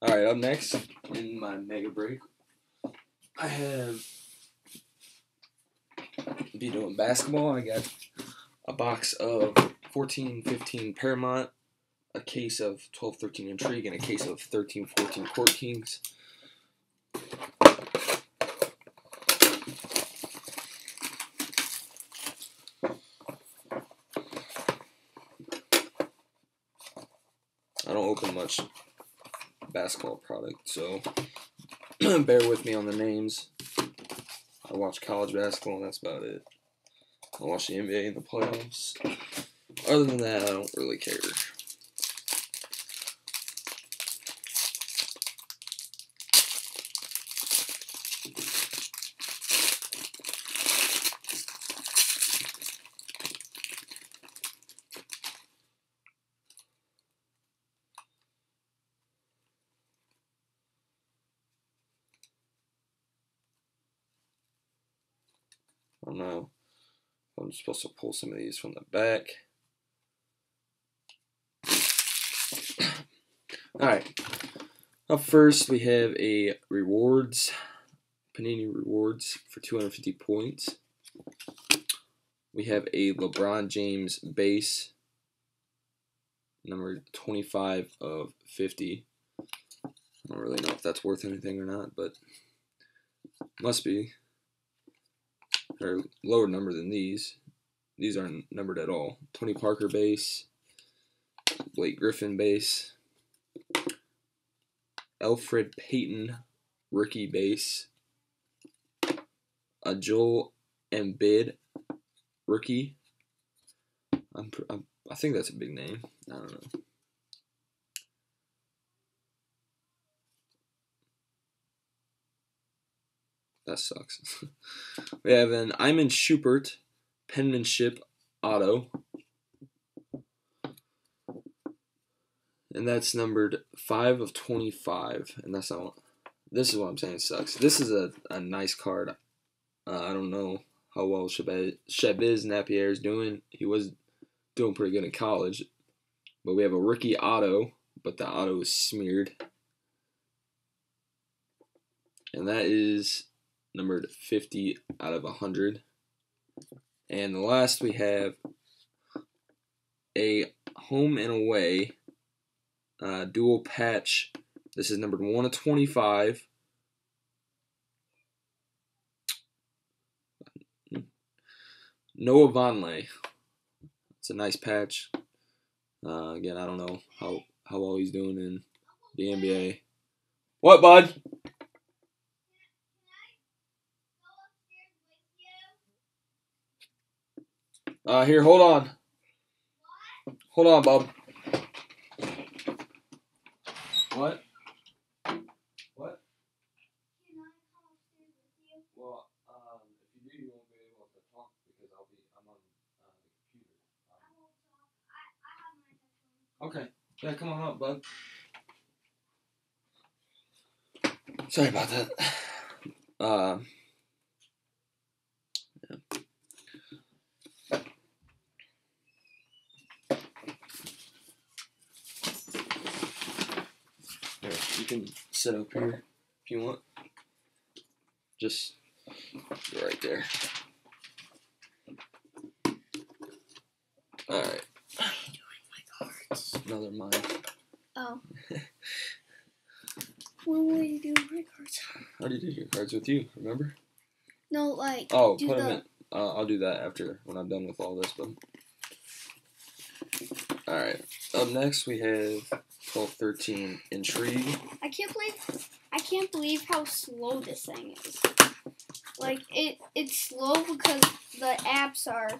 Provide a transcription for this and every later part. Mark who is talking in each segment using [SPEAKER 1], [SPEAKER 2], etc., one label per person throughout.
[SPEAKER 1] All right, up next in my mega break, I have be doing basketball. I got a box of 14, 15 Paramount, a case of 12, 13 Intrigue, and a case of 13, 14 Court Kings. I don't open much basketball product, so bear with me on the names. I watch college basketball, and that's about it. I watch the NBA in the playoffs. Other than that, I don't really care. I don't know. I'm supposed to pull some of these from the back. Alright. Up first, we have a rewards, Panini rewards for 250 points. We have a LeBron James base, number 25 of 50. I don't really know if that's worth anything or not, but must be or lower number than these. These aren't numbered at all. Tony Parker base, Blake Griffin base, Elfrid Payton rookie base, a Joel Embiid rookie. I'm, I'm, I think that's a big name. I don't know. That sucks. we have an Iman Shumpert penmanship auto. And that's numbered 5 of 25. And that's not. This is what I'm saying sucks. This is a, a nice card. Uh, I don't know how well Shabazz, Shabazz Napier is doing. He was doing pretty good in college. But we have a rookie auto, but the auto is smeared. And that is numbered 50 out of 100. And the last we have a home and away uh, dual patch. This is numbered 1 of 25. Noah Vonleh. It's a nice patch. Uh, again, I don't know how, how well he's doing in the NBA. What, bud? Uh, here, hold on. Hold on, Bob. What? What? Well, um, if you do, you won't be able to talk because I'll be, I'm on uh, the computer. Um, okay. Yeah, come on up, bud. Sorry about that. Uh, yeah. Here, you can sit up here if you want. Just right there. Alright. Another mine.
[SPEAKER 2] Oh. when will you do my cards?
[SPEAKER 1] I already did your cards with you, remember?
[SPEAKER 2] No, like.
[SPEAKER 1] Oh, put
[SPEAKER 2] the,
[SPEAKER 1] them in. Uh, I'll do that after when I'm done with all this. But all right. Up next we have 12, 13 intrigue.
[SPEAKER 2] I can't believe. I can't believe how slow this thing is. Like it, it's slow because the apps are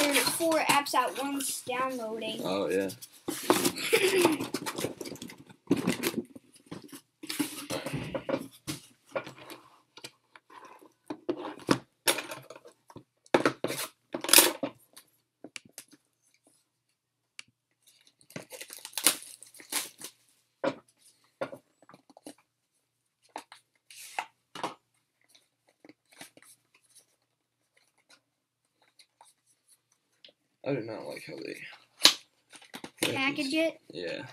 [SPEAKER 2] there's four apps at once downloading.
[SPEAKER 1] Oh yeah. I do not like how they
[SPEAKER 2] Package it.
[SPEAKER 1] Yeah.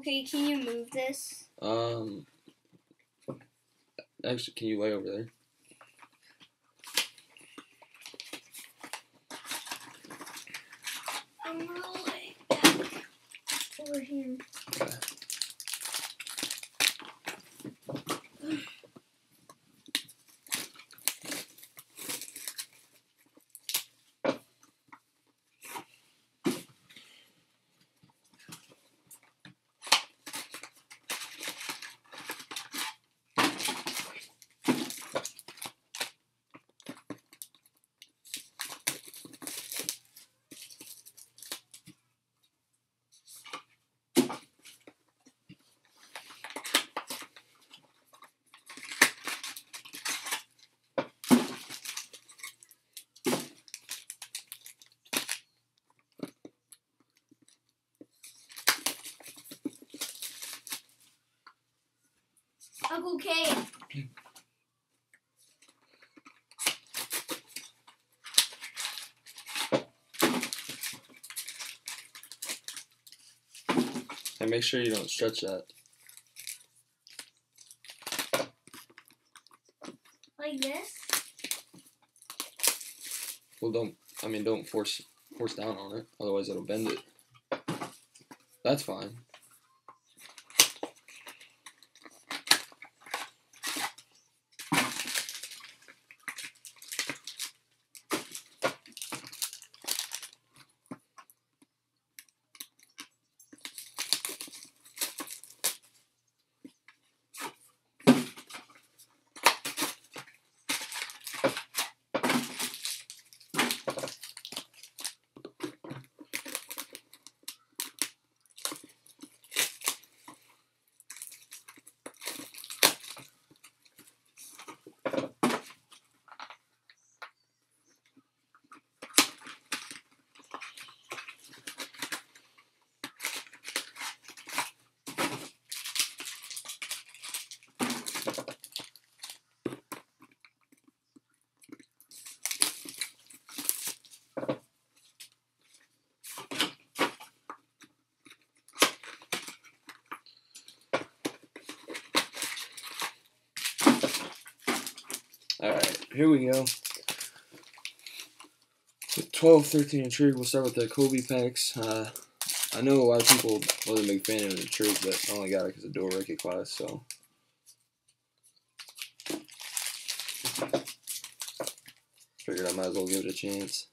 [SPEAKER 2] Okay, can you move this?
[SPEAKER 1] Um. Actually, can you lay over there?
[SPEAKER 2] I'm rolling back over here.
[SPEAKER 1] Okay.
[SPEAKER 2] K.
[SPEAKER 1] And make sure you don't stretch that.
[SPEAKER 2] Like this?
[SPEAKER 1] Well, don't. I mean, don't force force down on it. Otherwise, it'll bend it. That's fine. All right, here we go. 12, 13 Intrigue. We'll start with the Kobe packs. Uh, I know a lot of people wasn't a big fan of the trig, but I only got it because of door rookie class, so. Figured I might as well give it a chance.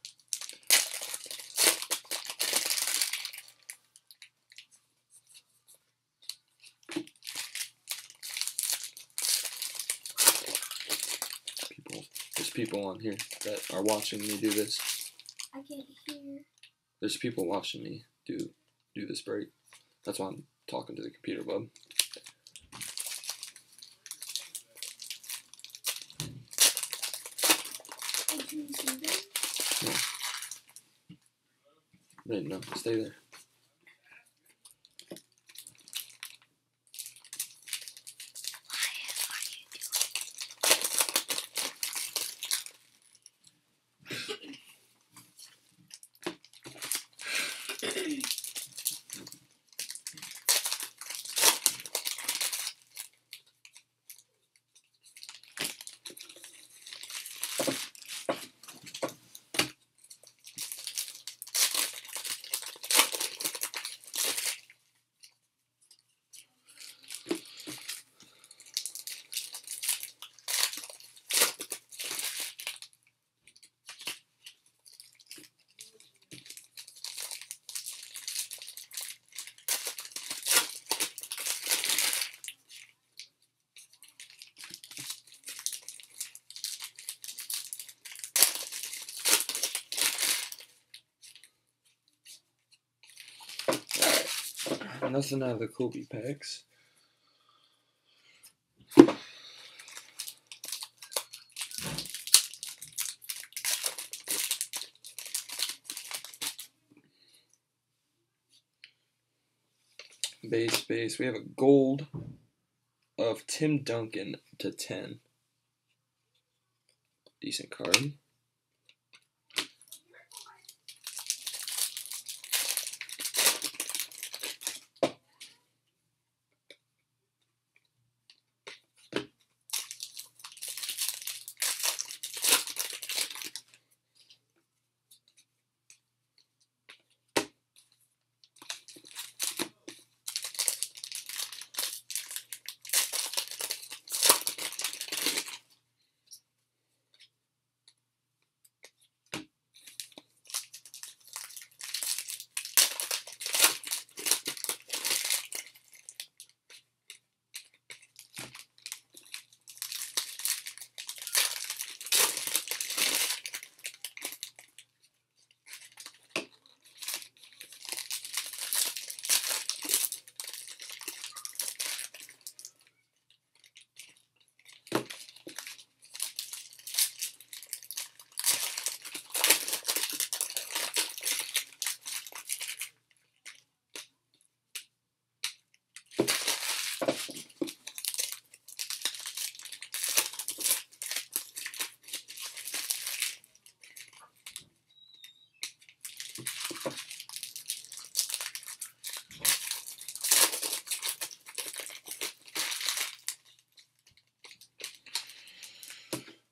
[SPEAKER 1] People, on here that are watching me do this.
[SPEAKER 2] I can't hear.
[SPEAKER 1] There's people watching me do do this break. That's why I'm talking to the computer, bub.
[SPEAKER 2] I can see them.
[SPEAKER 1] Right, no, stay there. Alright. Nothing out of the Kobe packs. Base, base. We have a gold of Tim Duncan to 10. Decent card.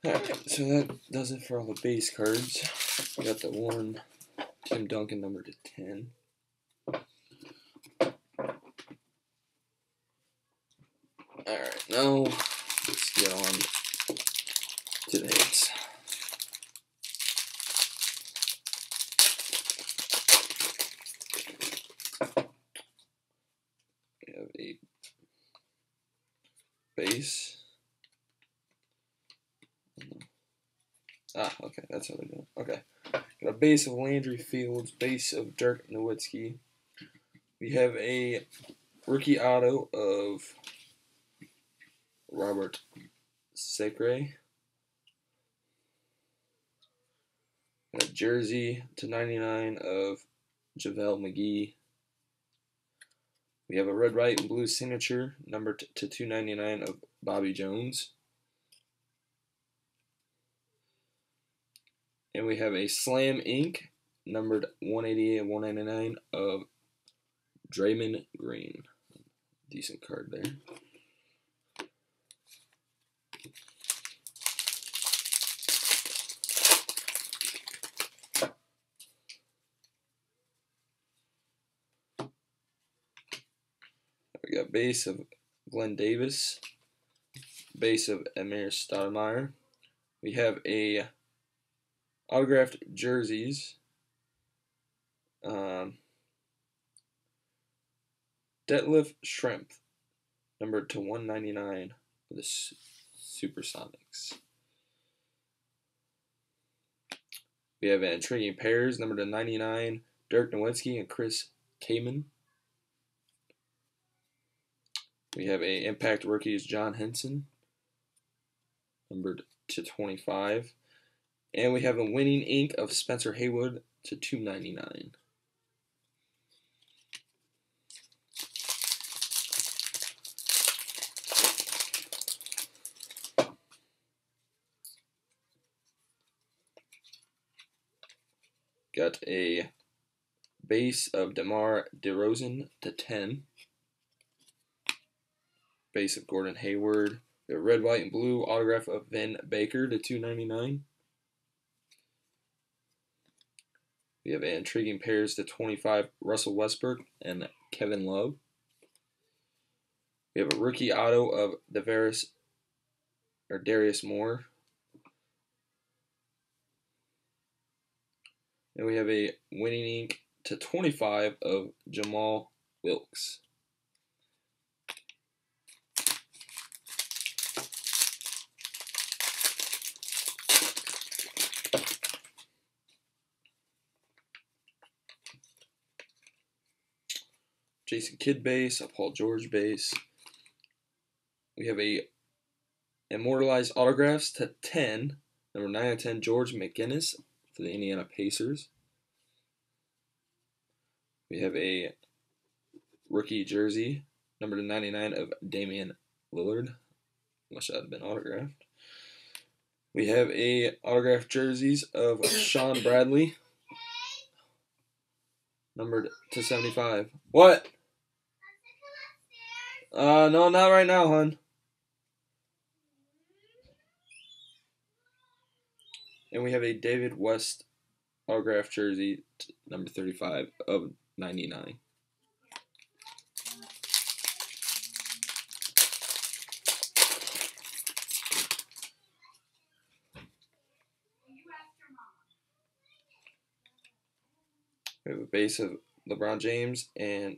[SPEAKER 1] So that does it for all the base cards. We got the one Tim Duncan number to 10. Alright, now let's get on to the hits. We have a base. Ah, okay, that's how we do it. Okay. Got a base of Landry Fields, base of Dirk Nowitzki. We have a rookie auto of Robert Sacre. A jersey to 99 of JaVale McGee. We have a red, white, and blue signature, number to 299 of Bobby Jones. And we have a Slam Ink, numbered 188 and 199 of Draymond Green. Decent card there. We got base of Glenn Davis, base of Amar'e Stoudemire. We have a autographed jerseys. Um, Detlef Schrempf, numbered to 199 for the Su- Supersonics. We have an intriguing pairs, numbered to 99, Dirk Nowitzki and Chris Kaman. We have a impact rookies, John Henson, numbered to 25. And we have a winning ink of Spencer Haywood to 299. Got a base of DeMar DeRozan to 10. Base of Gordon Hayward. Have red, white, and blue autograph of Vin Baker to 299. We have intriguing pairs to 25 Russell Westbrook and Kevin Love. We have a rookie auto of Darius or Darius Moore. And we have a winning ink to 25 of Jamal Wilkes. Jason Kidd base, a Paul George base. We have a immortalized autographs to 10, number 9 and 10, George McGinnis for the Indiana Pacers. We have a rookie jersey, number 99 of Damian Lillard. Wish that had been autographed. We have a autographed jerseys of Shawn Bradley, numbered to 75. What? Uh, no, not right now, hon. And we have a David West autographed jersey, number 35 of 99. We have a base of LeBron James and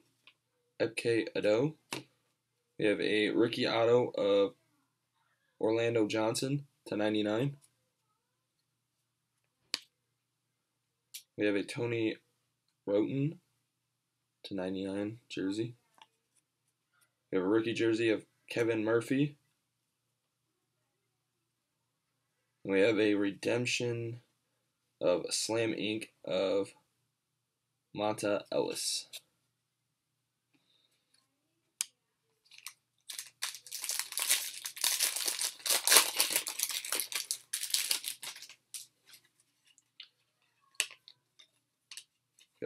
[SPEAKER 1] FK Ado. We have a rookie auto of Orlando Johnson to 99. We have a Tony Wroten to 99 jersey. We have a rookie jersey of Kevin Murphy. We have a redemption of Slam Ink of Monta Ellis.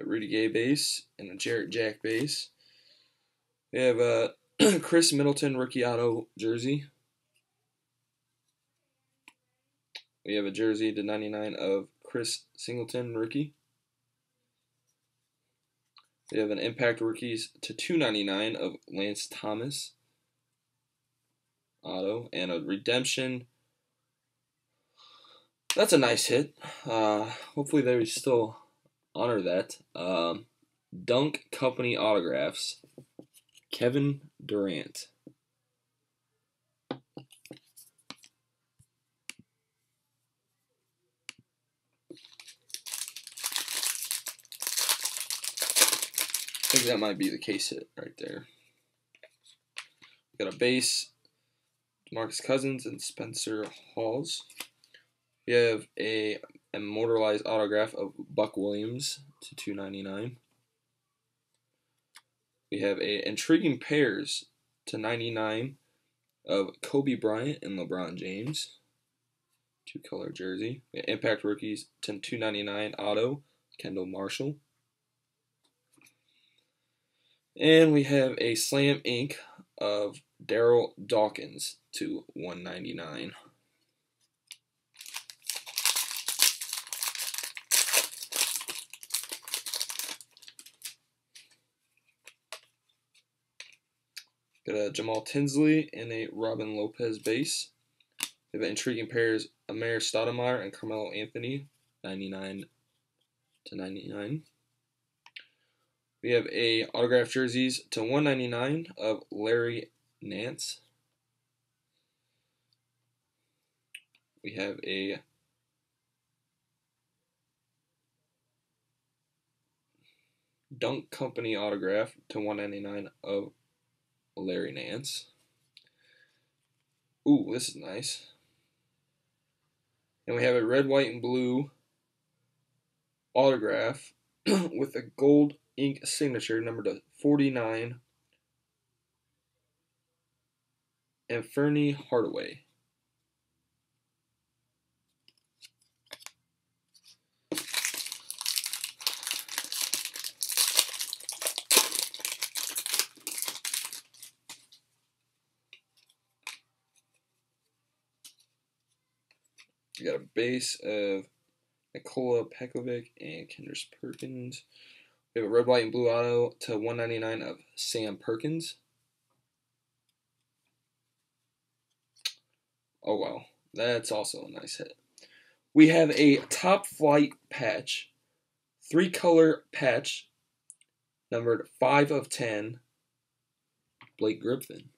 [SPEAKER 1] Rudy Gay base and a Jarrett Jack base. We have a Khris Middleton rookie auto jersey. We have a jersey to 99 of Chris Singleton rookie. We have an impact rookies to 299 of Lance Thomas auto and a redemption. That's a nice hit. Uh, hopefully they still honor that. Um, Dunk Company autographs. Kevin Durant. I think that might be the case hit right there. We Got a base, Marcus Cousins and Spencer Hawes. We have a immortalized autograph of Buck Williams to 299. We have a intriguing pairs to 99 of Kobe Bryant and LeBron James. Two color jersey. Impact rookies to 299 auto Kendall Marshall. And we have a Slam Ink of Daryl Dawkins to 199. Got a Jamal Tinsley and a Robin Lopez base. We have intriguing pairs Amar'e Stoudemire and Carmelo Anthony, 99 to 99. We have a autographed jerseys to 199 of Larry Nance. We have a Dunk Company autograph to 199 of Larry Nance. Ooh, this is nice. And we have a red, white, and blue autograph with a gold ink signature number to 49 Anfernee Hardaway. We got a base of Nikola Pekovic and Kendrick Perkins. We have a red, white, and blue auto to 199 of Sam Perkins. Oh wow, that's also a nice hit. We have a top flight patch, three color patch, numbered 5 of 10, Blake Griffin.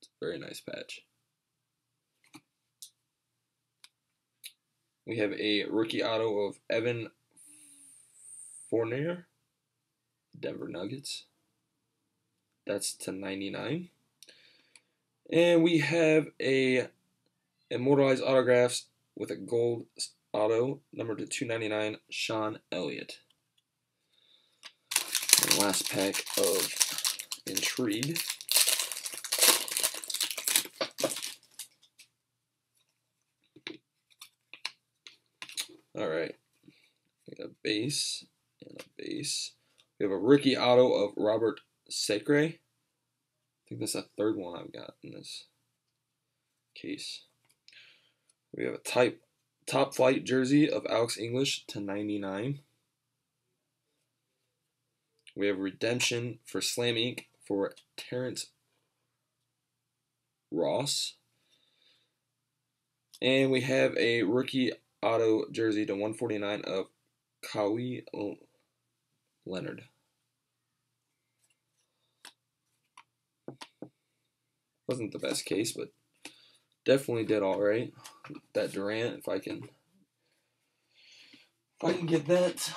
[SPEAKER 1] It's a very nice patch. We have a rookie auto of Evan Fournier, Denver Nuggets. That's to 99. And we have a immortalized autographs with a gold auto, number to 299, Sean Elliott. And last pack of Intrigue. All right. We got a base and a base. We have a rookie auto of Robert Sacre. I think that's the third one I've got in this case. We have a type top flight jersey of Alex English to 99. We have redemption for Slam Ink for Terrence Ross. And we have a rookie auto jersey to 149 of Kawhi Leonard. Wasn't the best case, but definitely did all right. That Durant, if I can, if I can get that